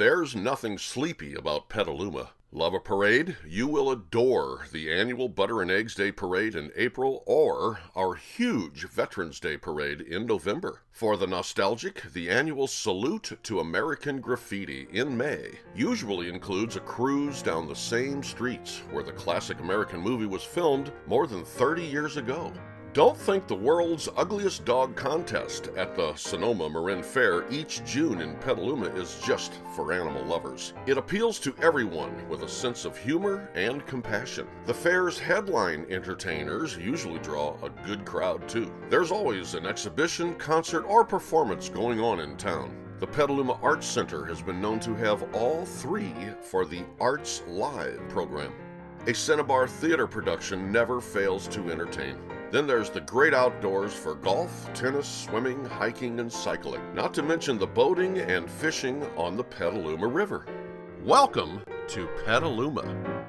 There's nothing sleepy about Petaluma. Love a parade? You will adore the annual Butter and Eggs Day Parade in April or our huge Veterans Day Parade in November. For the nostalgic, the annual Salute to American Graffiti in May usually includes a cruise down the same streets where the classic American movie was filmed more than 30 years ago. Don't think the world's ugliest dog contest at the Sonoma Marin Fair each June in Petaluma is just for animal lovers. It appeals to everyone with a sense of humor and compassion. The fair's headline entertainers usually draw a good crowd too. There's always an exhibition, concert, or performance going on in town. The Petaluma Arts Center has been known to have all three for the Arts Live program. A Cinnabar theater production never fails to entertain. Then there's the great outdoors for golf, tennis, swimming, hiking, and cycling, not to mention the boating and fishing on the Petaluma River. Welcome to Petaluma.